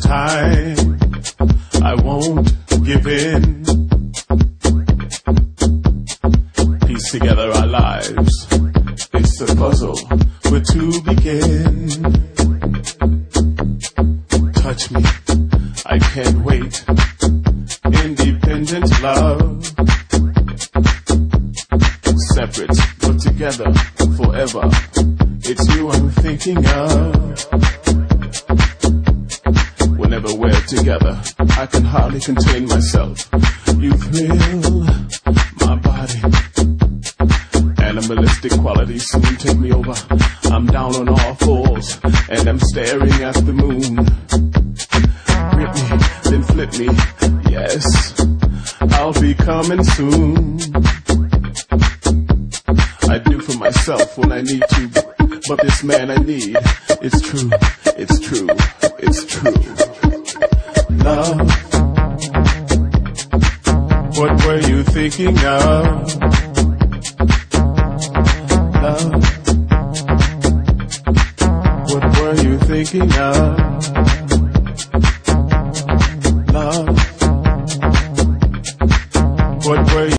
time I won't give in. Piece together our lives. It's a puzzle Where to begin. Touch me, I can't wait. Independent love. Separate, put together forever. It's you I'm thinking of together, I can hardly contain myself. You thrill my body. Animalistic qualities soon take me over. I'm down on all fours, and I'm staring at the moon. Grip me, then flip me. Yes, I'll be coming soon. I do for myself when I need to, but this man I need. It's true, it's true, it's true of? What were you thinking of? Love. What were you thinking of? Love.